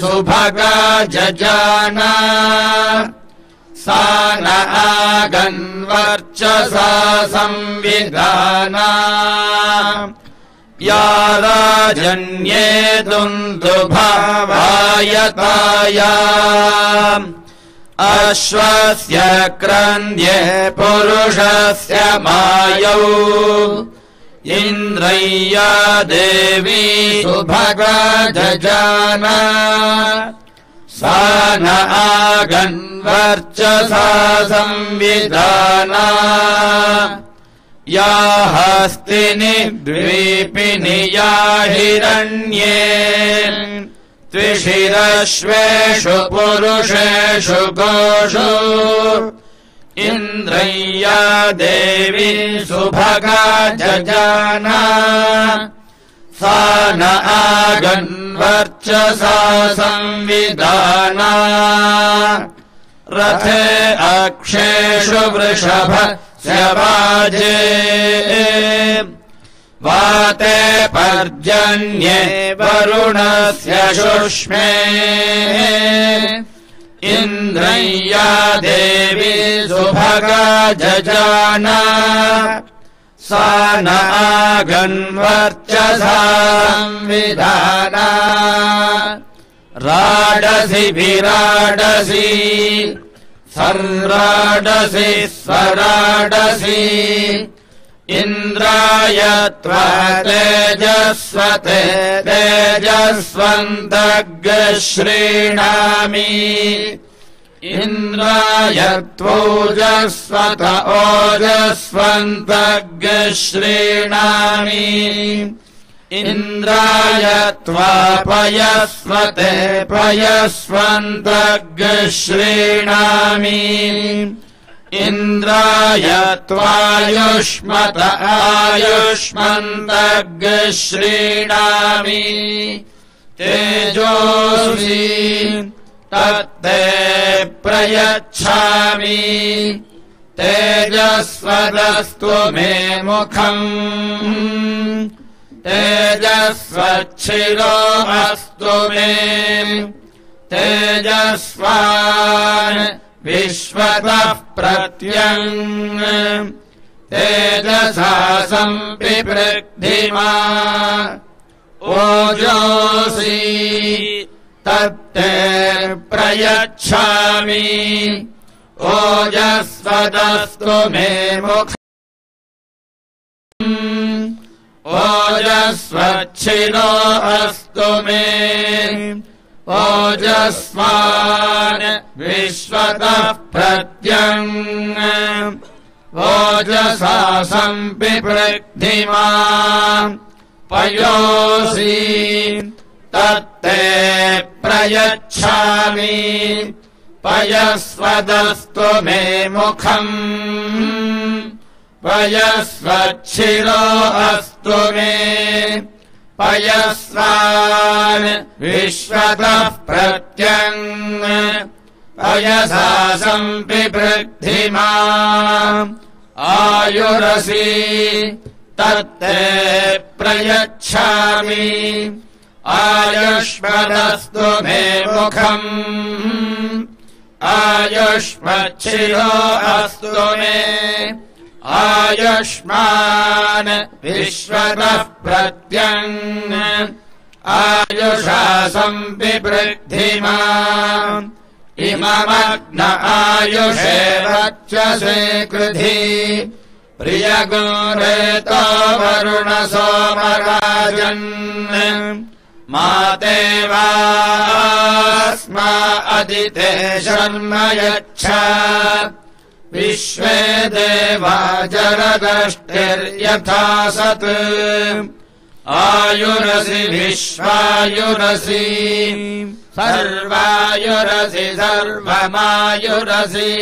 सुभगा जजाना। सा न आगन्वर्चसा संविधाना। या राजन्ये दुन्दुभावायताया। अश्वस्य क्रन्द्ये पुरुषस्य मायौ इन्द्रय्या देवी सुभगा जजाना सा न आगन्वर्चसा संविधाना। या हस्तिनि द्वीपिनि या हिरण्ये त्रिशिरश्वेषु पुरुषेषु गोषु इन्द्रय्या देवी सुभगा जजाना। सा न आगन्वर्चसा संविधाना रथे अक्षेषु वृषभ वाजे वाते पर्जन्ये वरुणस्य शुष्मे इन्द्रय्या देवी सुभगा जजाना। सा न आगन्वर्चसा संविधाना। राडसि विराडसि सर्राडसि स्वराडसि इन्द्राय त्वा तेजस्वते तेजस्वन्तग्श्रीणामि इन्द्राय त्वोजस्वत ओजस्वन्तग्श्रीणामि इन्द्राय त्वापयस्वते पयस्वन्तग्श्रीणामि इन्द्राय त्वायुष्मत आयुष्मन्तग्श्रीणामि तेजोऽसि तत्ते प्रयच्छामि। तेजस्वदस्तु मे मुखम्। तेजस्वच्छिरो अस्तु मे। तेजस्वान् विश्वतः प्रत्यङ् तेजसा सम्पिवृद्धिमा ओजोऽसि तत्ते प्रयच्छामि ओजस्वदस्तु मे मुख। ओजस्वच्छिरो अस्तु मे ओजस्वान् विश्वतः प्रत्यङ्। ओजसा सम्पिवृद्धिमा पयोऽसि तत्ते प्रयच्छामि। पयस्वदस्तु मे मुखम्। पयस्वच्छिरो अस्तु मे पयस्वान् विश्वतः प्रत्यङ् पयसा सम्पिवृद्धिमा आयुरसि तत्ते प्रयच्छामि आयुष्मदस्तु मे मुखम् आयुष्मच्छिरो अस्तु मे आयुष्मान् विश्वतः प्रत्यङ् आयुषा सम्पिवृद्धिमा इममग्न आयुषे वक्षसे कृधि प्रियगोरेतो वरुण सोमराजन् माते वास्मा अदिते शर्म यच्छ विश्वे देवा जरदष्टिर्यथा सत् आयुरसि विश्वायुरसि सर्वायुरसि सर्वमायुरसि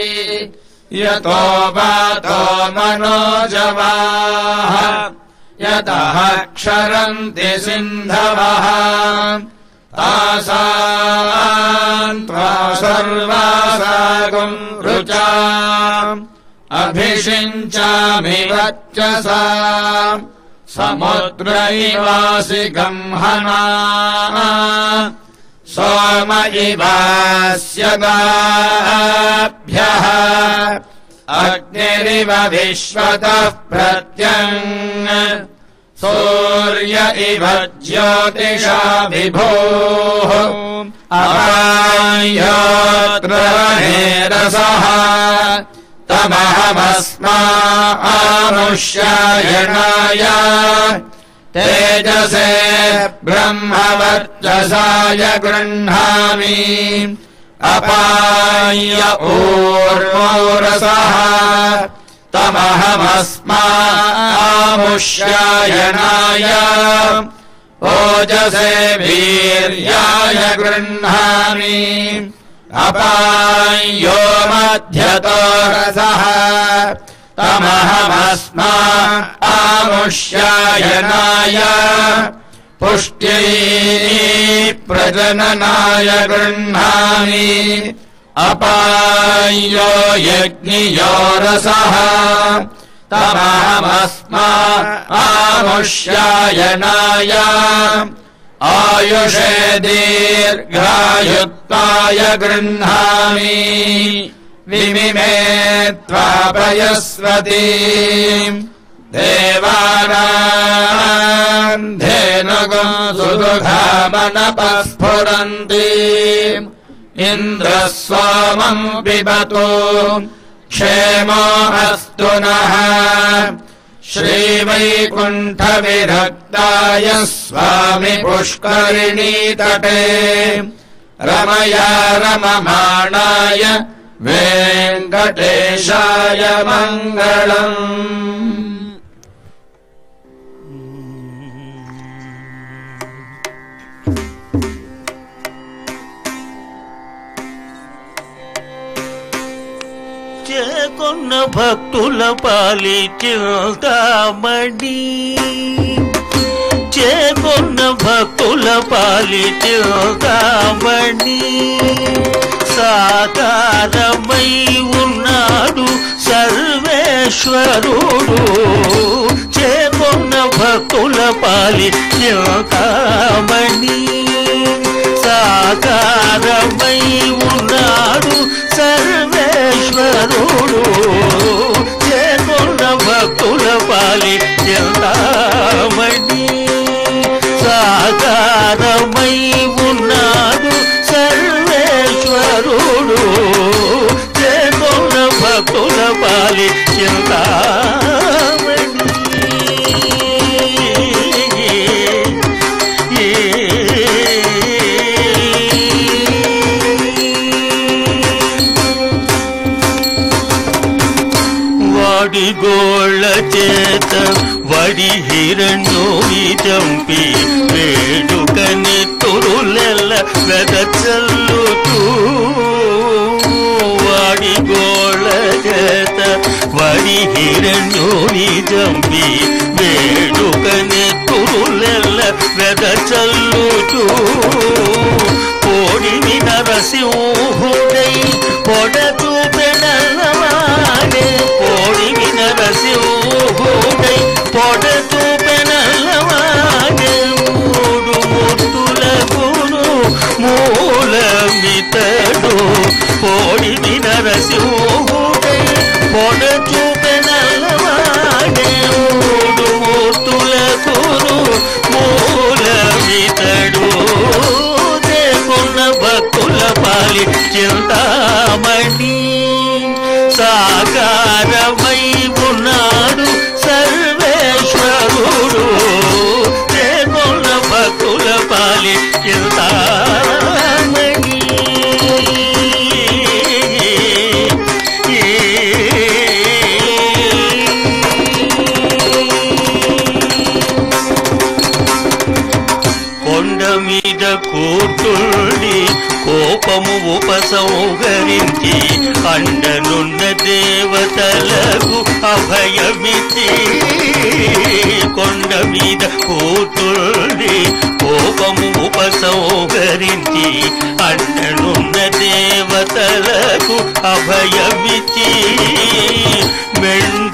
यतो वातो मनोजवाः यतः क्षरन्ति सिन्धवः तासाम् त्वा सर्वासागुम् रुचा। अभिषिञ्चामि वर्चसा समुद्र इवासि गंहना सोम इवास्य गाभ्यः। अग्निरिव विश्वतः प्रत्यङ् सूर्य इव ज्योतिषा विभोः रसः तमहमस्मा आमुष्यायणाय तेजसे ब्रह्मवर्चसाय गृह्णामि अपाय ऊर्वोरसः आमुष्यायणाय ओजसे वीर्याय गृह्णामि। अपायो मध्यतो रसः तमहमस्मा आमुष्यायनाय पुष्ट्यै प्रजननाय गृह्णामि अपायो यज्ञियो रसः तमहमस्मा आमुष्यायनाय। आयुषे दीर्घायुक्ताय गृह्णामि। विमिमे त्वापयस्वती। देवानाम् धेनुगो सुदुघामनपस्फुरन्ति इन्द्रः सोमम् पिबतु। क्षेमो अस्तु नः। श्रीवैकुण्ठविरक्ताय स्वामि पुष्करिणीतटे रमया रममाणाय वेङ्कटेशाय मङ्गलम् భక్తుల పాలి చింతామణి చేకొన్న భక్తుల పాలి చింతామణి సాకారమై ఉన్నాడు సర్వేశ్వరుడు. చేకొన్న భక్తుల పాలి చింతామణి సాకారమై ఉన్నాడు సర్వేశ్వరుడు. చేకున్న భక్తుల పాలి చెందామణి సాకారమై ఉన్నాడు సర్వేశ్వరుడు. చేకున్న భక్తుల పాలి చెందా చేత వడి హిరణ్యోదంపి వేడుకని తొరులెల్ల వెద చల్లుతూ వాడి గోళ చేత వడి హిరణ్యోదంపి వేడుకని తొరులెల్ల వెద చల్లుతూ కోడిని నరసింహుడై పొడతూ పెడలవాడే కోడిని నరసింహుడు భక్తుల చింతామణి సాకారమై ఉన్నాడు సర్వేశ్వరుడు. దేకున్న భక్తుల పాలి చింతామణి అండనున్న దేవతలకు అభయమితి కొండ మీద కూతుర్ని కోపము ఉపసంహరించి అన్ననున్న దేవతలకు అభయమిచ్చి మెండుగ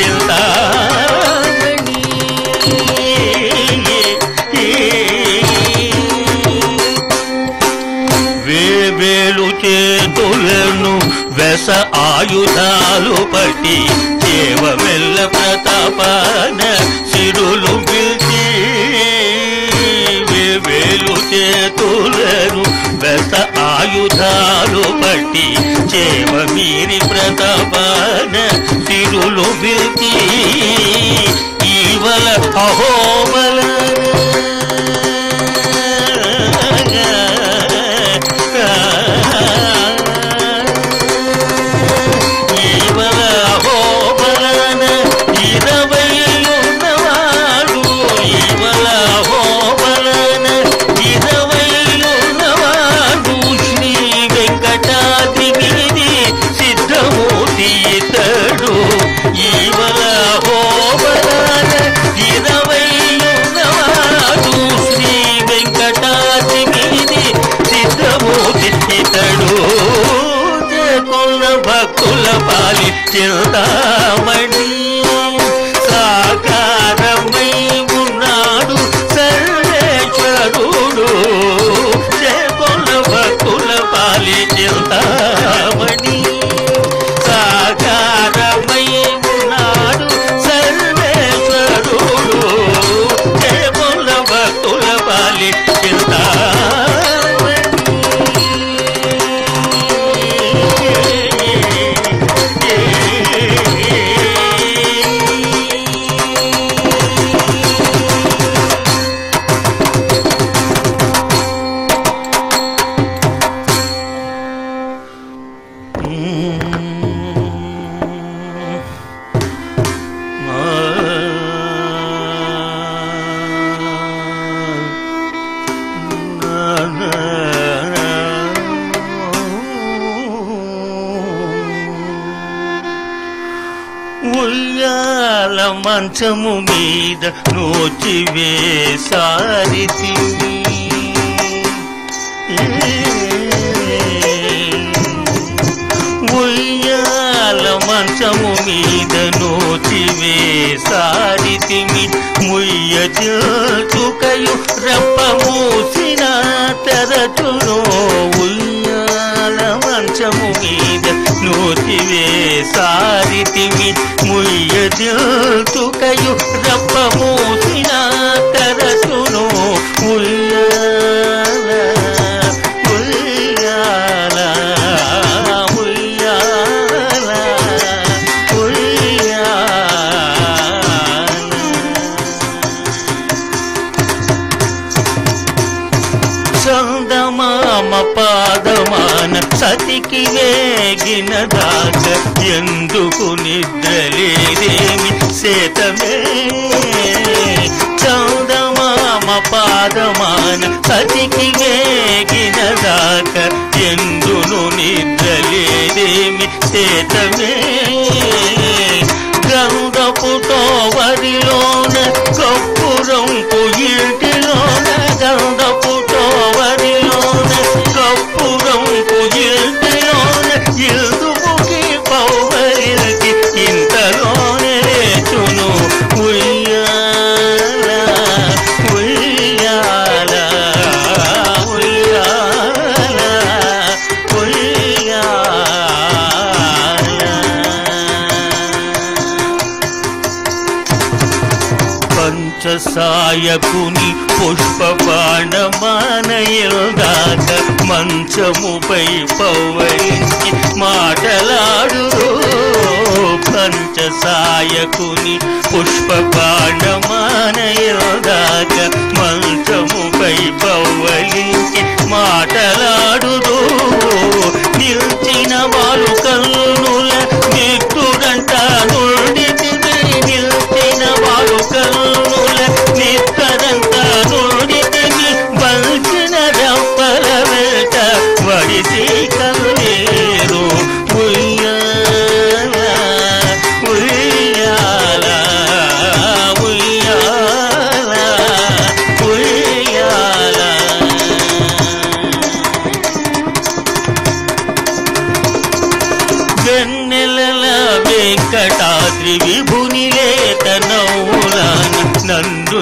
చింతామణి వేవేలు చేతులను వెస ఆయుధాలు పట్టి దేవ చేవమెల్ల ప్రతాపాన సిరులు పిలిచి వేవేలు చేతులను భారత ఆయుధాలు బట్టి చేమ వీరి ప్రతాపాన తిరులు బిల్కి ఈవల అహోబలన செந்தாமணி ఉయ్యాల మంచము మీద నోచి వేసారితి నోచి వేసారితిమి ముయ్య చుకయు రప్ప మూసిన తెరచును ఉయ్యాల మంచము మీద నోచి వేసారితిమి ముయ్య చుకయు రప్ప మూసిన తెరచును ఉయ్య వేగిన దాక ఎందుకు నిద్రలేదేమి? సేతమే చౌదమామ పాదమాన సతికి వేగిన దాక ఎందును నిద్రలేదేమి? సేతమే పంచసాయకుని పుష్పపాణమానయల్దాక మంచముపై పౌవరించి మాటలాడు పంచసాయకుని పుష్పపాణమానయల్దాక మంచముపై పౌవలించి మాటలాడు నిల్చిన వారు కల్లుల నిట్టుడంటాను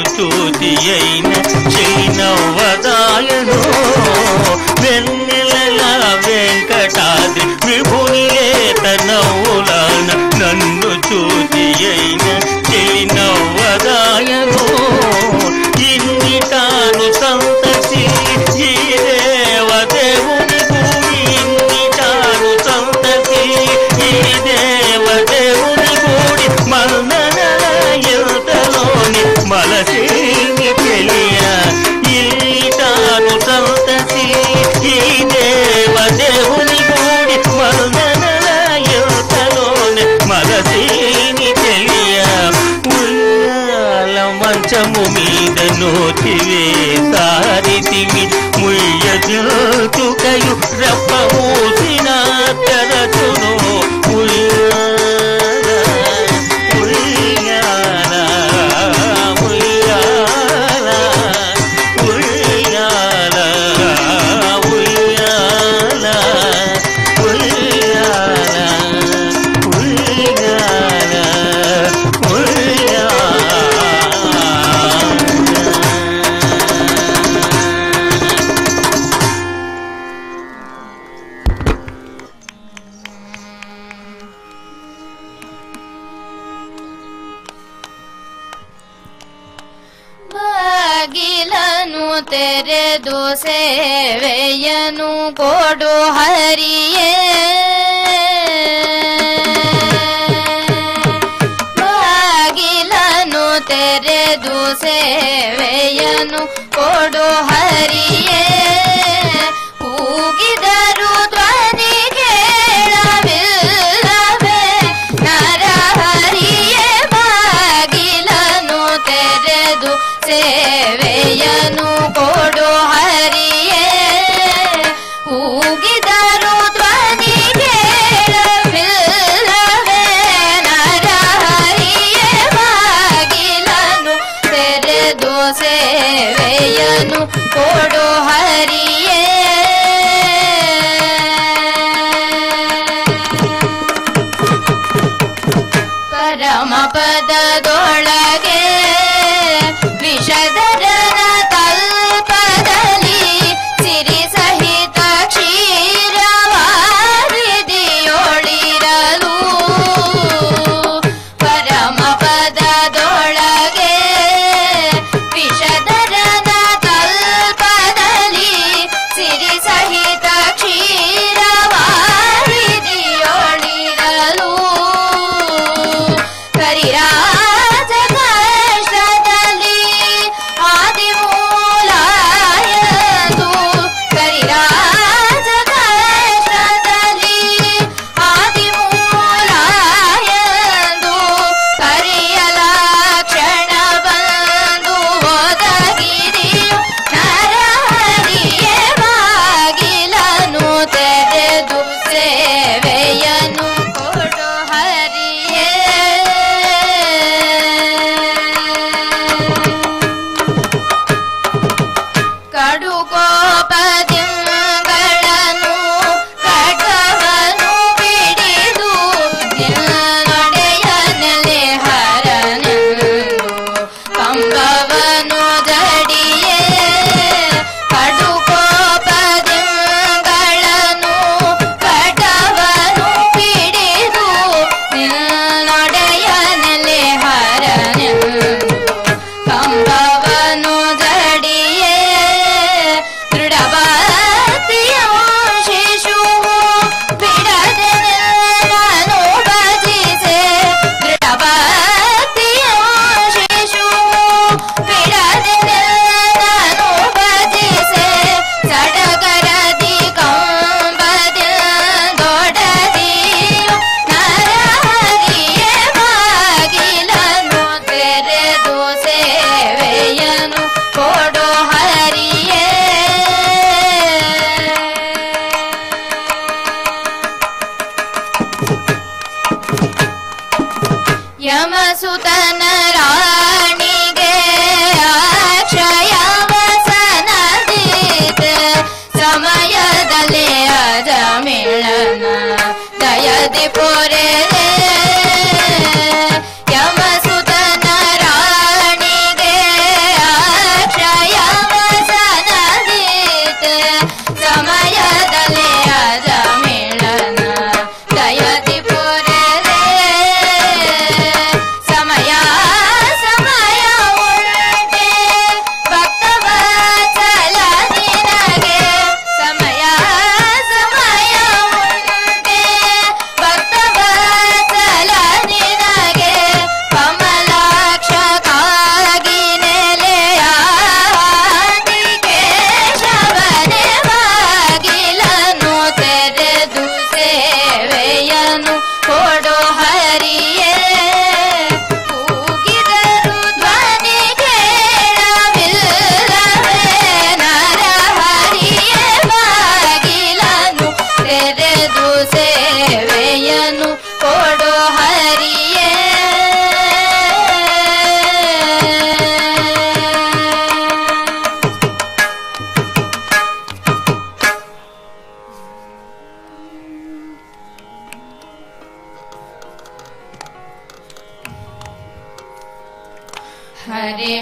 జ్యోతి అయిన చైనవదాయను వెన్నెల వెంకటాద్రి విభుని తనవులాన నన్ను జ్యోతి అయిన ನೋತಿವೆ ಸಾರಿತಿವಿ ಮುಯ್ಯ ಜೋ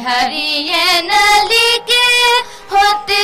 हरिय नली के होते